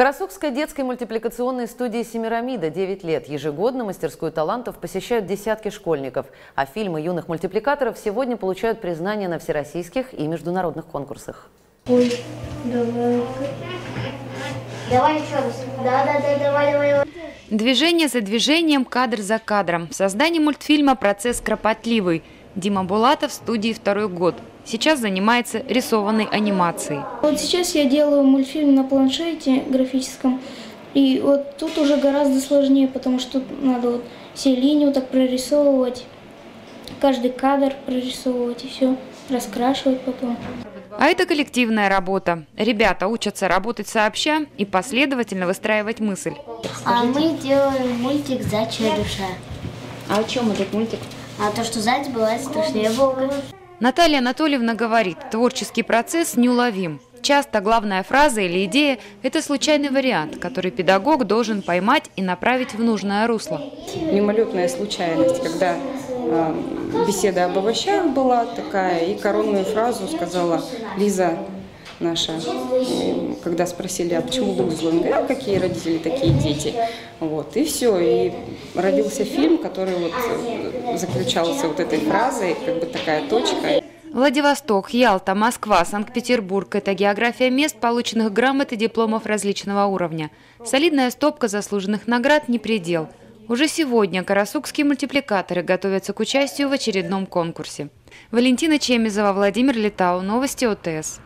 Карасукской детской мультипликационной студии «Семирамида» 9 лет. Ежегодно мастерскую талантов посещают десятки школьников. А фильмы юных мультипликаторов сегодня получают признание на всероссийских и международных конкурсах. Ой, давай. Давай еще раз. Да, да, да, давай, давай. Движение за движением, кадр за кадром. В создании мультфильма процесс кропотливый. Дима Булатов в студии второй год. Сейчас занимается рисованной анимацией. Вот сейчас я делаю мультфильм на планшете графическом. И вот тут уже гораздо сложнее, потому что тут надо вот все линии вот так прорисовывать, каждый кадр прорисовывать и все, раскрашивать потом. А это коллективная работа. Ребята учатся работать сообща и последовательно выстраивать мысль. А мы делаем мультик «Зайчья душа». А о чем этот мультик? А то, что заяц бывает страшнее волка. Наталья Анатольевна говорит, творческий процесс неуловим. Часто главная фраза или идея – это случайный вариант, который педагог должен поймать и направить в нужное русло. Мимолетная случайность, когда э, беседа об овощах была такая, и коронную фразу сказала Лиза наша, когда спросили, а почему Лузла? Он говорит, какие родители, такие дети. Вот, и все, и родился фильм, который вот э, заключался вот этой фразой, как бы такая точка. Владивосток, Ялта, Москва, Санкт-Петербург – это география мест, полученных грамот и дипломов различного уровня. Солидная стопка заслуженных наград – не предел. Уже сегодня карасукские мультипликаторы готовятся к участию в очередном конкурсе. Валентина Чемизова, Владимир Летау. Новости ОТС.